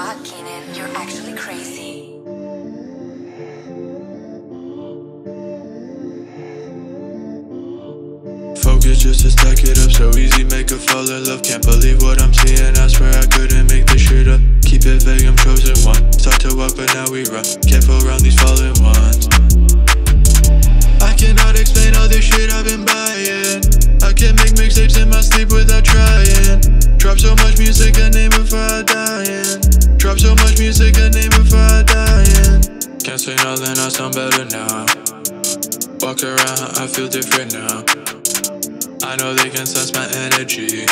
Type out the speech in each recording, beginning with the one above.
God, Kenan, you're actually crazy. Focus just to stack it up so easy, make her fall in love. Can't believe what I'm seeing, I swear I couldn't make this shit up. Keep it vague, I'm chosen one. Start to walk, but now we run. Careful around these fallen ones. I cannot explain all this shit I've been buying. I can make mixtapes in my sleep without trying. Drop so much music, a name before I dying. I sound better now. Walk around, I feel different now. I know they can sense my energy.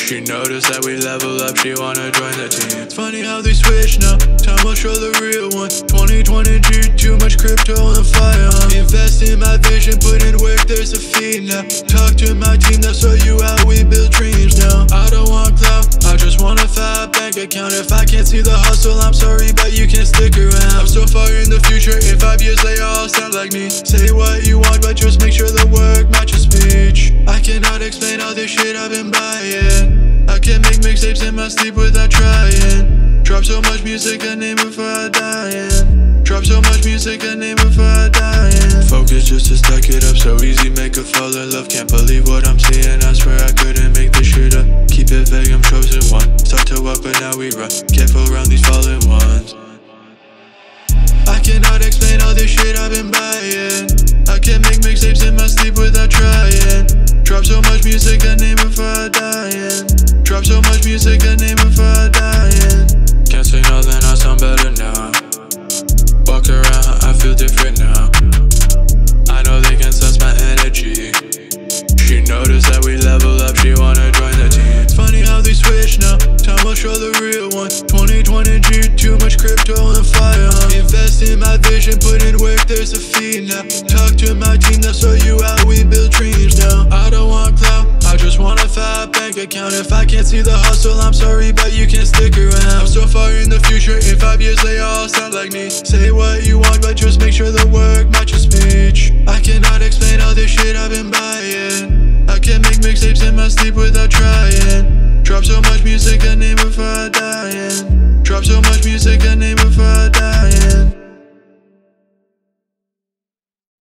She noticed that we level up, she wanna join the team. It's funny how they switch now. Time will show the real one. 2020 G, too much crypto on the fire. Invest in my vision, put in work, there's a feed now. Talk to my team, I can't see the hustle, I'm sorry, but you can stick around. I'm so far in the future, in five years they all sound like me. Say what you want, but just make sure the work matches speech. I cannot explain all this shit I've been buying. I can't make mixtapes in my sleep without trying. Drop so much music, I name before I dying. Drop so much music, I name before I dying. Focus just to stack it up so easy, make her fall in love. Can't believe what I'm seeing, These fallen ones. I cannot explain all this shit I've been buying. I can't make mixtapes in my sleep without trying. Drop so much music, in put in work, there's a feed now. Talk to my team, they'll show you how we build dreams now. I don't want clout, I just want a fat bank account. If I can't see the hustle, I'm sorry, but you can't stick around. I'm so far in the future, in five years they all sound like me. Say what you want, but just make sure the work matches speech. I cannot explain all this shit I've been buying. I can't make mixtapes in my sleep without trying. Drop so much music, a name before I dying. Drop so much music, a name I dying.